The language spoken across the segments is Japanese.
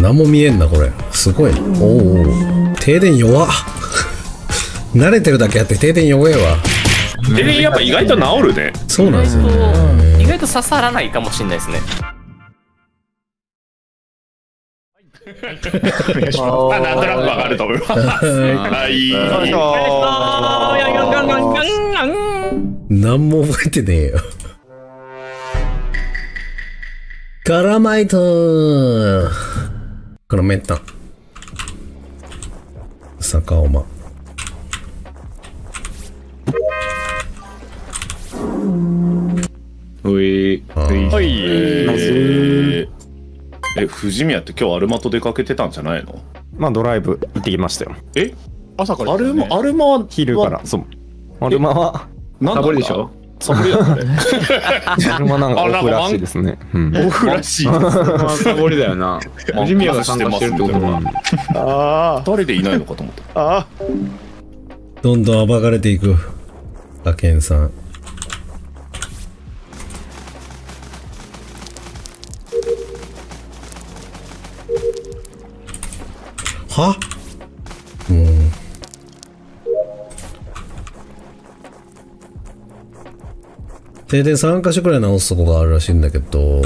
何も見えんなこれ。すごい。なおうおう。停電弱。っ 慣れてるだけあって停電弱えわ。でやっぱ意外と治るね。そうなんですよ意外と刺さらないかもしれないですね。あなんとなくわかると思います。はい。何も覚えてねえよ。カラマイトカラメッタ。坂尾間ういはい。えーえ藤宮って今日アルマと出かけてたんじゃないの？まあドライブ行ってきましたよ。え？朝から？アルマアルマは昼から。そう。アルマは、なんだでしょ？サボりだね。なんかオフらしいですね。うん。オフらしいまあサボりだよな。藤宮が参加してるってことは。ああ、誰でいないのかと思った。ああ、どんどん暴かれていく。アケンさん。は？停電3箇所くらい直すとこがあるらしいんだけど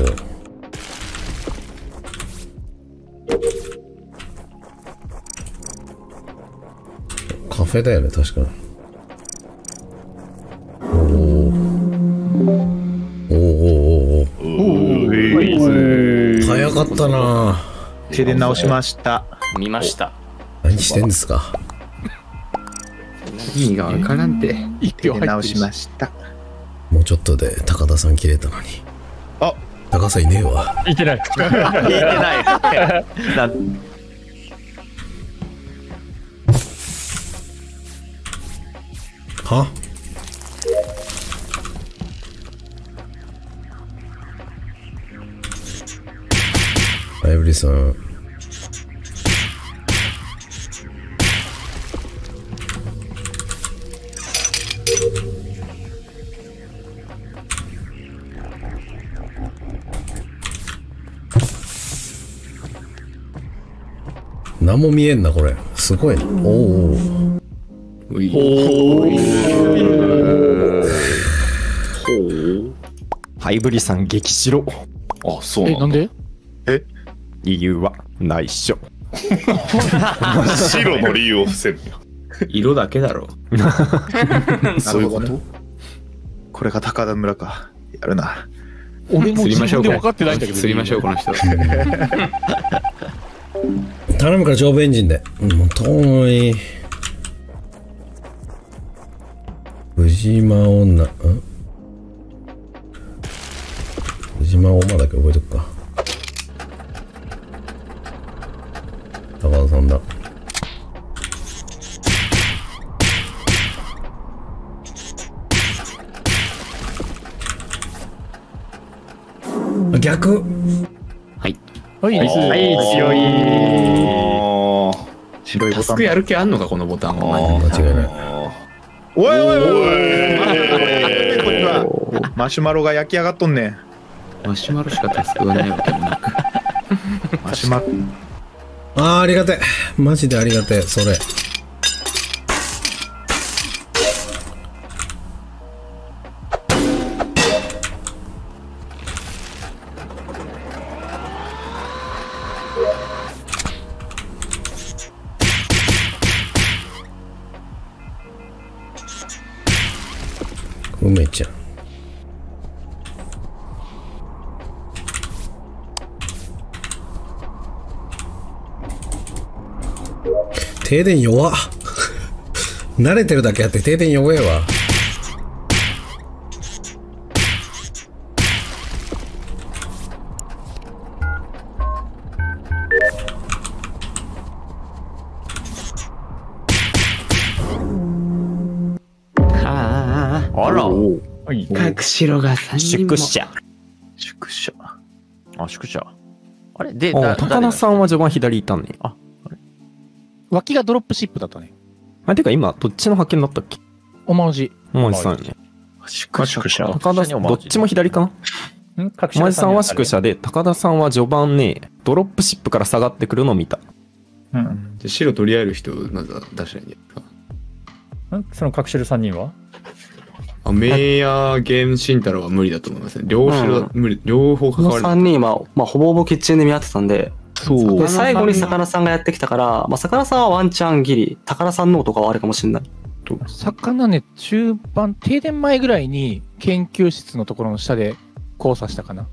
カフェだよね確かにおおおおおお早かったな停電直しました。見ました。何してんですか？意味がわからんて。停電直しました。もうちょっとで高田さん切れたのに。あ。高さんいねえわ。いてない。聞いてない。なは？あエブリさん何も見えんなこれすごいなおおおういハイブリさん激白。あそうえ、なだなんんで理由は内緒。白の理由を伏せる色だけだろ。そういうこと？これが高田村か。やるな。俺も釣りましょうか。自分で分かってないんだけど。釣りましょう、この人。頼むから上部エンジンで。もう遠い。藤間女。ん。藤間女だけ覚えとくか。高田さんだ。あ逆。はい。はい、はい、強い。あ白いボタンタスク。やる気あんのか、このボタン。お前間違いないおいおいおいマシュマロが焼き上がっとんねん。マシュマロしかタスクがないわけもなく。マシュマロ。あーありがてえマジでありがてえそれ梅ちゃん。停電弱。っ 慣れてるだけあって停電弱えわ。白が3人も。宿舎。宿舎。あ、宿舎。あれ？で、高田さんは序盤左いたんね。あ、脇がドロップシップだったね。あてか今、どっちの派遣だったっけ？おまじ。おまじさんよね。宿舎か。高田さん、どっちも左か？なお前さんは宿舎で、高田さんは序盤ね、ドロップシップから下がってくるのを見た。うん。じゃあ白取り合える人なんか出したらいいんじゃないですか。ん？その隠してる3人は？あ、メイヤー、ゲーム、シンタロは無理だと思いますね。両白うん無理、両方この関わる。3人は、まあ、ほぼほぼキッチンで見合ってたんで、そうで最後に魚さんがやってきたから、まあ、魚さんはワンチャンギリ、宝さんのとかはあるかもしれない。魚ね、中盤、停電前ぐらいに研究室のところの下で交差したかな。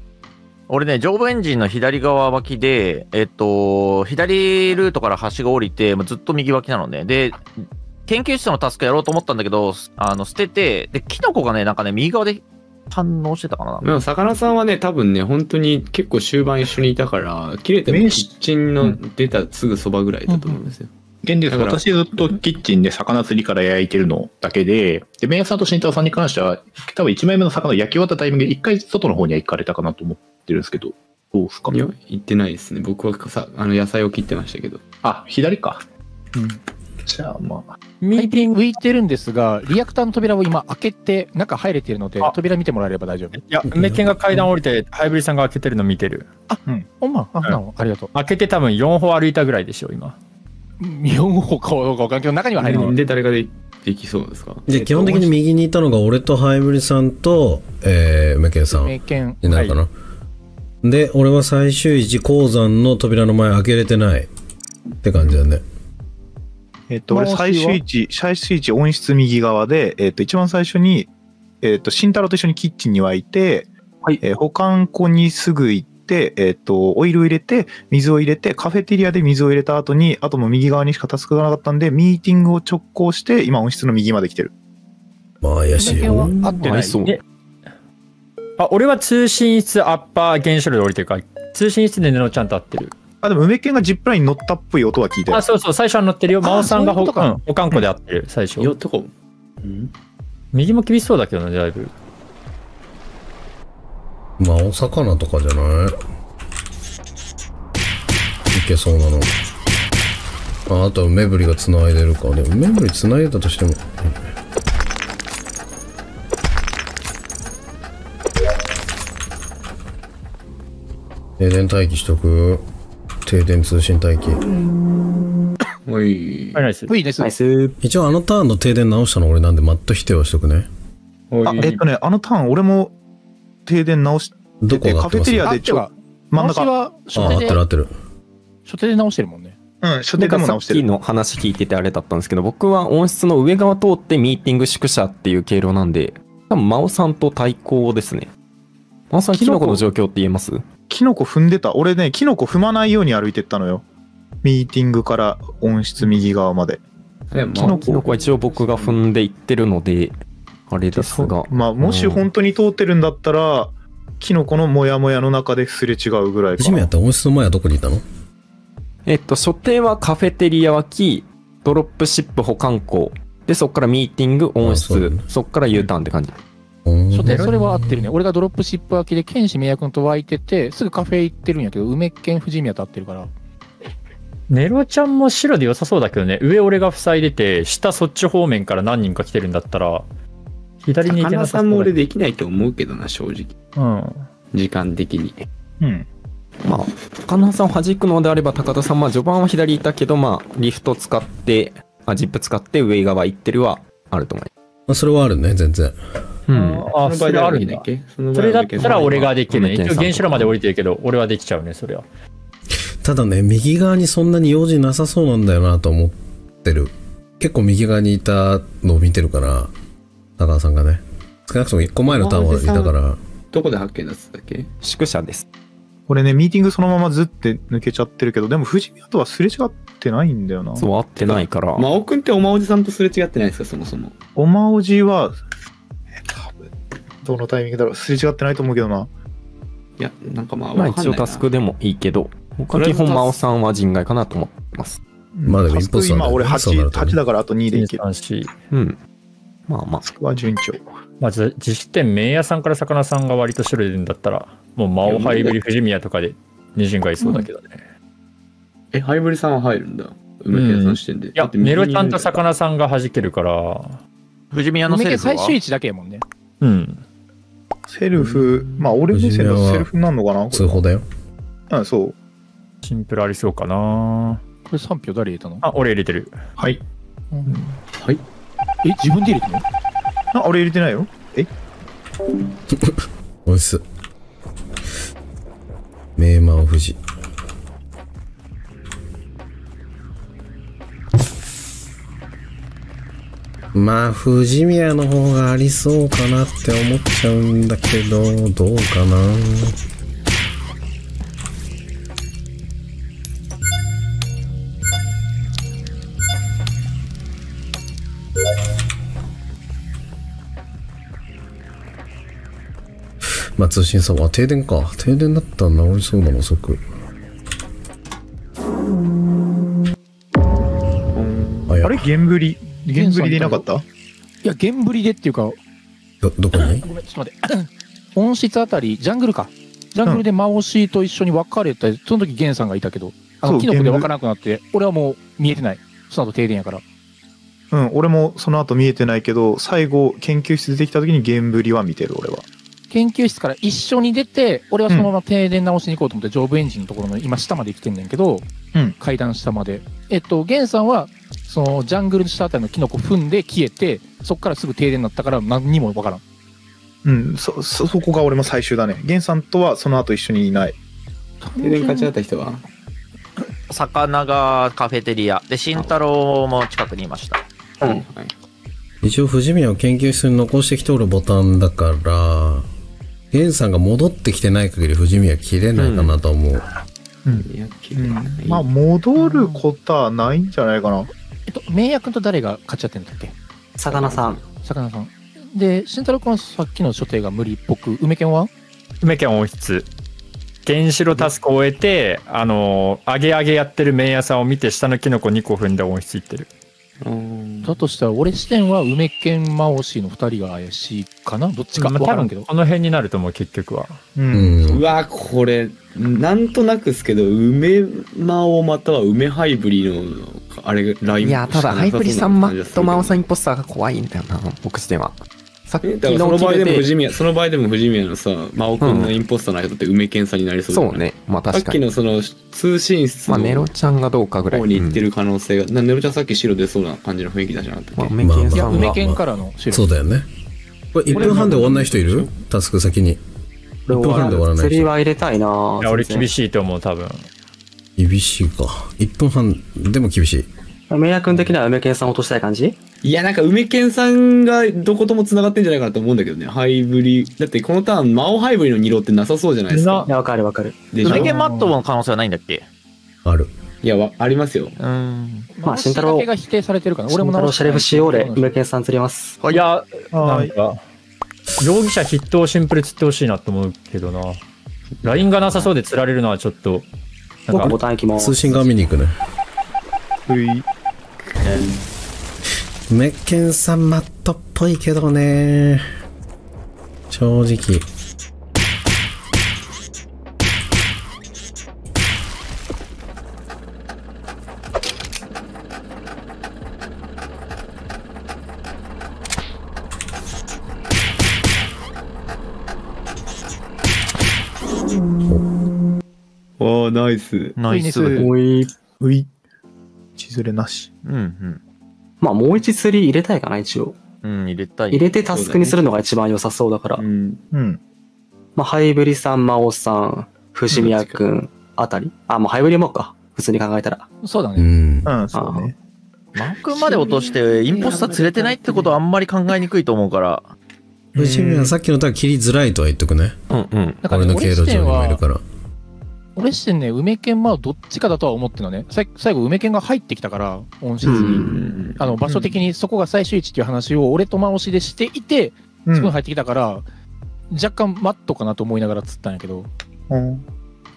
俺ね、上部エンジンの左側脇で、えっと、左ルートからはしご降りて、もうずっと右脇なのね。で、研究室のタスクやろうと思ったんだけど、あの、捨てて、で、キノコがね、なんかね、右側で反応してたかな。でも、魚さんはね、多分ね、本当に結構終盤一緒にいたから、切れてもキッチンの出たすぐそばぐらいだと思いますよ。現ですだから私ずっとキッチンで魚釣りから焼いてるのだけで、で、メイヤーさんと慎太郎さんに関しては、多分1枚目の魚焼き終わったタイミングで1回外の方には行かれたかなと思ってるんですけど、どうですか？いや、行ってないですね。僕はさ、あの野菜を切ってましたけど。あ、左か。じゃあまあ。ミーティング浮いてるんですが、リアクターの扉を今開けて、中入れてるのであ、扉見てもらえれば大丈夫。いや、メッケンが階段降りて、ハイブリさんが開けてるの見てる。うん。ほんま、あ、んなのありがとう。開けて多分4歩歩いたぐらいでしょ、今。4歩かどうかわかんないけど、中には入れない。で、誰がでできそうですか？で、基本的に右にいたのが俺とハイブリさんと、えー、梅健さん名犬。になるかな。で、俺は最終位置鉱山の扉の前開けれてないって感じだね。えっと、俺最終位置、最終位置温室右側で、えっと、一番最初に、えっと、慎太郎と一緒にキッチンにはいて、はいえー保管庫にすぐ行って、えっと、オイルを入れて、水を入れて、カフェテリアで水を入れた後に、あともう右側にしかタスクがなかったんで、ミーティングを直行して、今温室の右まで来てる。まあ怪しい名犬はよ。合ってない。そう。えあ、俺は通信室アッパー原子炉で降りてるから、通信室でネロちゃんと合ってる。あ、でも梅犬がジップラインに乗ったっぽい音は聞いてるあ、。そうそう、最初は乗ってるよ。真央さんがほそういうことかうん保管庫で合ってる、最初。よ、とこ。うん？右も厳しそうだけどね、だいぶ。まあお魚とかじゃない？いけそうなの。ああとは梅ぶりが繋いでるか。でも梅ぶり繋いでたとしても。停電待機しとく。停電通信待機。おい。はい、ナイス。いいですナイ。ス。一応あのターンの停電直したの俺なんでマット否定はしとくね。あ、えっとね、あのターン、俺も停電直しどこカフェテリアでちょ真ん中。あ合ってる合ってる。初手で直してるもんね。うん、初手でも直してる。きの話聞いててあれだったんですけど、僕は温室の上側通ってミーティング宿舎っていう経路なんで、多分真央さんと対抗ですね。真央さん、キノコの状況って言えます？キノコ踏んでた。俺ね、キノコ踏まないように歩いてったのよ。ミーティングから温室右側まで。でもキノキノコは一応僕が踏んでいってるので、あれですが。まあ、もしうん本当に通ってるんだったら、キノコのモヤモヤの中ですれ違うぐらいかな。初めやった温室の前はどこにいたの？えっと、所定はカフェテリア脇、ドロップシップ保管庫、で、そっからミーティング、温室あそうだね、そっから U ターンって感じ。うん初手、それは合ってるね。俺がドロップシップ開きで、剣士名君と湧いてて、すぐカフェ行ってるんやけど、梅剣富士宮と合ってるから。ネロちゃんも白で良さそうだけどね、上俺が塞いでて、下そっち方面から何人か来てるんだったら、左に行けなささんも俺できないと思うけどな、正直。うん。時間的に。うん。まあ、金田さんを弾くのであれば、高田さん、まあ、序盤は左いたけど、まあ、リフト使って、あ、ジップ使って上側行ってるはあると思いまあそれはあるね、全然。うん。あ、それあるんだ。そそれだったら俺ができるね。一応原子炉まで降りてるけど、俺はできちゃうね、それは。ただね、右側にそんなに用事なさそうなんだよなと思ってる。結構右側にいたのを見てるから、高田さんがね。少なくとも1個前のターンはいたから。どこで発見だったっけ？宿舎です。俺ね、ミーティングそのままずって抜けちゃってるけど、でも富士宮とはすれ違ってないんだよな。そう、合ってないから。真央くんっておまおじさんとすれ違ってないですか、そもそも。おまおじは、え多分どのタイミングだろうすれ違ってないと思うけどな。いや、なんかまあ、まあ、わかんないな一応タスクでもいいけど、他基本、真央さんは人外かなと思ってます。まあでもタスクインポスターだよね今俺8、そうなるとね8だからあと2でいける。3、4。うん。まあまあタ。スクは順調。まず、実質点、麺屋さんから魚さんが割と白いるんだったら、もう魔王ハイブリ富士宮とかで二陣がいそうだけどね。え、ハイブリさんは入るんだ。梅木屋さん視点で。いや、ネロちゃんと魚さんが弾けるから、富士宮のセルフは？最終位置だけやもんね。うん。セルフ、まあ俺目線だとセルフになるのかな？通報だよ。うん、そう。シンプルありそうかなこれ3票誰入れたの？あ、俺入れてる。はい。はい。え、自分で入れたの？あ、俺入れてないよ。え？おいす。名馬富士。まあ、富士宮の方がありそうかなって思っちゃうんだけど、どうかな？まあ、通信さ、あ、停電か。停電だったら治りそうだな、即。あ、やあれ？ゲンブリ。ゲンブリでいなかった？いや、ゲンブリでっていうか、ど、どこに？ごめん、ちょっと待って。音質あたり、ジャングルか。ジャングルでマオシと一緒に別れて、その時ゲンさんがいたけど、あの、そうキノコで分からなくなって、俺はもう見えてない。その後停電やから。うん、俺もその後見えてないけど、最後、研究室出てきた時にゲンブリは見てる、俺は。研究室から一緒に出て、俺はそのまま停電直しに行こうと思って、上部エンジンのところの今下まで来てんねんけど、うん階段下まで。えっと、ゲンさんは、そのジャングルの下あたりのキノコ踏んで消えて、そっからすぐ停電になったから何にも分からん。うん、そ、そ、そこが俺も最終だね。ゲンさんとはその後一緒にいない。停電勝ちだった人は？魚がカフェテリア。で、慎太郎も近くにいました。うん。はい。一応、富士宮を研究室に残してきておるボタンだから、ゲンさんが戻ってきてない限り富士宮切れないかなとは思う。いや、切れない。まあ、戻ることはないんじゃないかな。えっと、明也君と誰が勝ち合ってんだっけ？魚さん。魚さん。で、慎太郎君はさっきの所定が無理っぽく、梅犬は？梅家温室。原子炉タスクを終えて、あの、上げ上げやってる麺屋さんを見て、下のキノコ2個踏んで温室行ってる。うんだとしたら、俺視点は梅犬マオシの二人が怪しいかな？どっちかまあ分からんけど。この辺になると思う、結局は。う。うんん。うわこれなんとなくですけど梅魔王または梅ハイブリのあれラインいや、ただ、ハイブリさんまとマオさんインポスターが怖いんだよな、僕視点は。さっきえだからその場合でも藤宮その場合でも藤宮のさ魔王君のインポスターの人って梅検査になりそうじゃないそうね。まあさっ確かに。きのその通信室まあ、のネロちゃんがどうかぐらい。方に行ってる。る可能性が、なネロちゃんさっき白出そうな感じの雰囲気だじゃなかったっまあ、け、梅健いや、さんは。梅犬からの白そうだよね。これ1分半で終わんない人いる？タスク先に。1分半で終わらない人。釣りは入れたいないや、俺厳ししいと思う、多分。厳しいか。1分半でも厳しい。い。メイヤ君的には梅健さんを落としたい感じ？いやなんか梅健さんがどことも繋がってんじゃないかなと思うんだけどねハイブリだってこのターン魔王ハイブリの二郎ってなさそうじゃないですかいや、わかるわかる。で梅犬マットの可能性はないんだっけ？ある。いやわありますようん。まあ慎太郎が否定されてるから、俺も俺も直してないシャレフしようで梅健さん釣ります。いや、なはい。んか、容疑者筆頭シンプル釣ってほしいなと思うけどな。ラインがなさそうで釣られるのはちょっと、なん僕ボか、タン行きます。通信側見に行くね。うい。メッケンさんマットっぽいけどね。正直。おーナイスナイス。ううんおい。うい。地ずれなし。うん。まあもう一釣り入れたいかな、一応。うん、入れたい。入れてタスクにするのが一番良さそうだから。うんうん。まあ、ハイブリさん、魔王さん、藤宮くんあたり？あ、もうハイブリもか。普通に考えたら。そうだね。うん。うん、そうね。マークまで落として、インポスター釣れてないってことはあんまり考えにくいと思うから。藤宮はさっきのとは切りづらいとは言っとくね。うんうん。だからね、俺の経路上にもいるは、から。俺視点ね、梅犬まあどっちかだとは思ってるのね。さ最後、梅犬が入ってきたから、音質うに。うんあの、場所的にそこが最終位置っていう話を俺と真押しでしていて、うんそこに入ってきたから、若干マットかなと思いながら釣ったんやけど、うん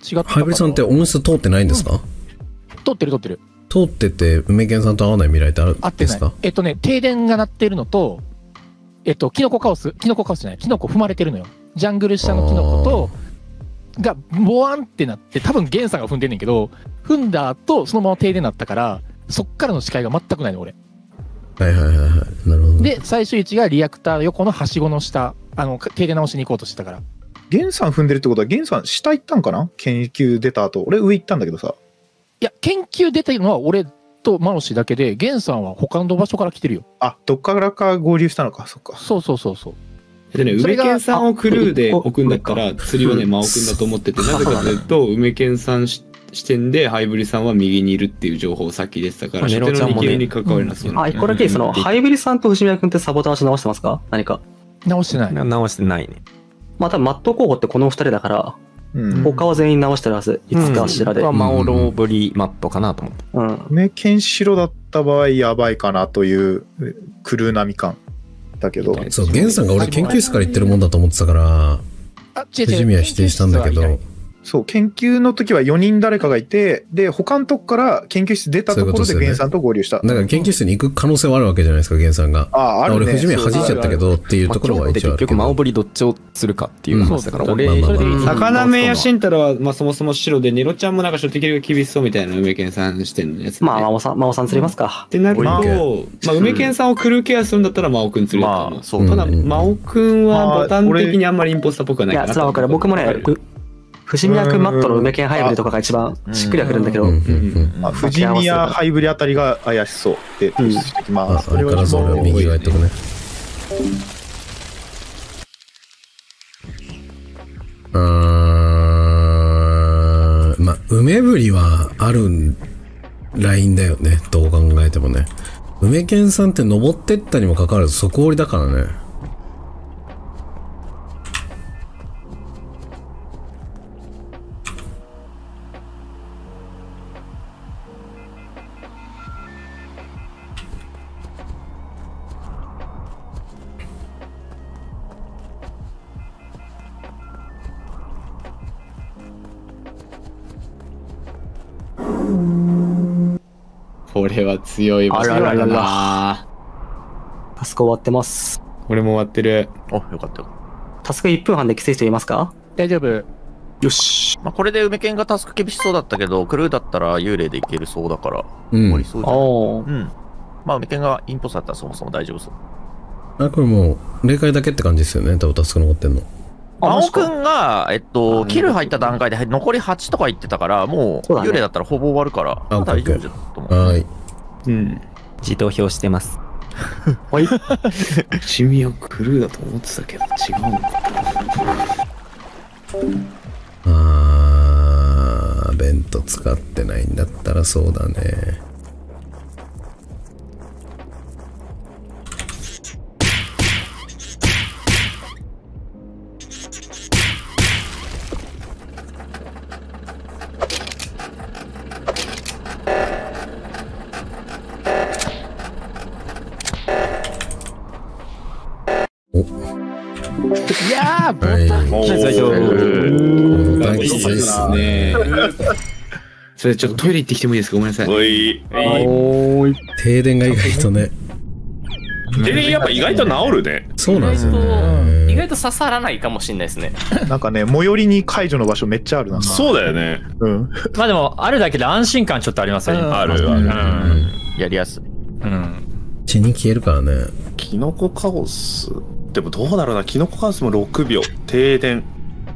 違ったハイブリさんって音質通ってないんですか？撮ってる撮ってる。通ってて梅健さんと合わない未来ってある合ってないんですか。えっとね、停電が鳴ってるのと、えっと、キノコカオス、キノコカオスじゃない、キノコ踏まれてるのよ。ジャングル下のキノコと、が、ボワンってなって、多分ゲンさんが踏んでんねんけど、踏んだ後、そのまま停電になったから、そっからの視界が全くないの、俺。はいはいはいはい。なるほど。で、最終位置がリアクター横のはしごの下あの、停電直しに行こうとしてたから。ゲンさん踏んでるってことは、ゲンさん下行ったんかな？研究出た後。俺上行ったんだけどさ。いや、研究出てるのは俺とマロシだけで、ゲンさんは他の場所から来てるよ。あ、どっからか合流したのか、そっか。そうそうそうそう。でね、梅健さんをクルーで置くんだったら、釣りはね、真央くんだと思ってて、なぜかというと、梅健さんし視点で、ハイブリさんは右にいるっていう情報をさっき出てたから、まあ初手のネロちゃんもね2級に関わりますよね。あ、一個だけ、その、ハイブリさんと藤宮君ってサボタージュ直してますか？何か。直してない。直してないね。まあ多分、マット候補ってこの二人だから、うん。他は全員直してるはず。いつかしらで。僕はマオローブリマットかなと思って。うん。梅ケンシロだった場合、やばいかなというえクルー並み感だけど。そう、ゲンさんが俺研究室から行ってるもんだと思ってたから。藤宮否定したんだけど、そう、研究の時は4人誰かがいて、で、他のとこから研究室出たところそういうことですよねでゲンさんと合流した。だから研究室に行く可能性はあるわけじゃないですか、ゲンさんが。ああ、あるね。俺、藤宮弾いちゃったけどっていうところは一応。結局マオブリどっちをするかっていう話だから、うん俺、まあまあまあ魚目や慎太郎は、まあそもそも白で、ネロちゃんもなんかちょっと敵が厳しそうみたいな梅健さん視点のやつ、ね。まあ、真央さん、真央さん釣りますかっ。てなると、まあまあ、梅健さんをクルーケアするんだったら、真央くん釣れると思う。まあそうただ、真央くんはボタン的にあんまりインポスターっぽくはないいかや、なそれはわかる。僕もね、う藤宮君マットの梅犬ハイブリとかが一番しっくりはくるんだけど、まあ、藤宮ハイブリあたりが怪しそうで突出してきまあ、す。相変わらず俺は右側行っとくね。あーまあ、梅ぶりはあるラインだよね。どう考えてもね。梅健さんって登ってったにもかかわらず底降りだからね。れは強い場所だあらららなタスク終わってます。俺も終わってる。お、よかったよ。タスク1分半できつい人いますか？大丈夫。よし。まあ、これで梅犬がタスク厳しそうだったけど、クルーだったら幽霊でいけるそうだから、うん終わり。そうじゃないおー。うん。まあ、梅犬がインポストだったらそもそも大丈夫そう。あ、これもう、霊界だけって感じですよね。多分タスク残ってんの。あ真央くんが、えっと、キル入った段階で残り8とか言ってたから、もう幽霊だったらほぼ終わるから、あ大丈夫だと思う。はーい。うん。自投票してます。はい。チミはクルーだと思ってたけど、違うのか。あー、ベント使ってないんだったらそうだね。ボはい。タン。もう最初大吉ですね。それちょっとトイレ行ってきてもいいですか？ごめんなさい。おい。おーい。停電が意外とね。停電やっぱ意外と治るね。そうなんですよ意ね。外と刺さらないかもしれないですね。なんかね、最寄りに解除の場所めっちゃあるな。そうだよね。うん。まあでも、あるだけで安心感ちょっとありますよね。うんあるある。うん。やりやすい。うん。血に消えるからね。キノコカオス。でもどうだろうな。キノコカオスも6秒。停電。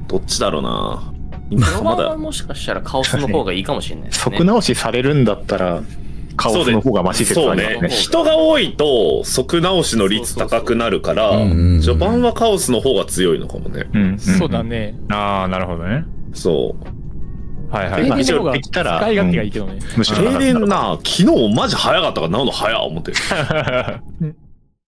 どっちだろうな。今まだ。もしかしたらカオスの方がいいかもしれないですね。即直しされるんだったら、カオスの方がマシ説そうありね。。ね人が多いと即直しの率高くなるからうんうんうん、序盤はカオスの方が強いのかもね。うん。そうだ。ね。ああ、なるほどね。そう。はいはい。停電の方ができたら使い勝手がいいけどね。むしろ停電な、昨日マジ早かったからなの早っ思ってる。